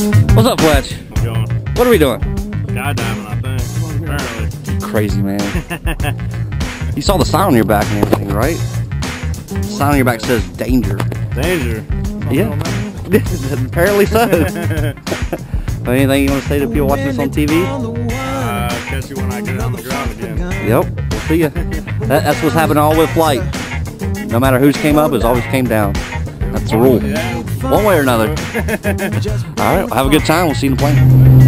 What's up, Fletch? Going What are we doing? skydiving, I think. Apparently. Crazy man. you saw the sign on your back and everything, right? The sign on your back says danger. Danger. Yeah. Apparently so. Anything you want to say to people watching this on TV? Uh, catch you when I get on the ground again. Yep, we'll see ya. That, that's what's happening all with flight. No matter who's came up, it's always came down. That's the rule. One way or another. all right, well, have a good time. We'll see you in the plane.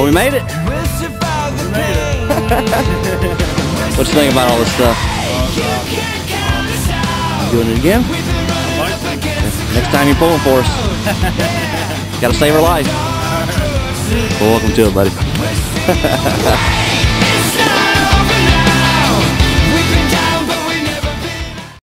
Well, we made it. What you think about all this stuff? Doing it again? Next time you're pulling for us. Gotta save her life. Well, welcome to it, buddy.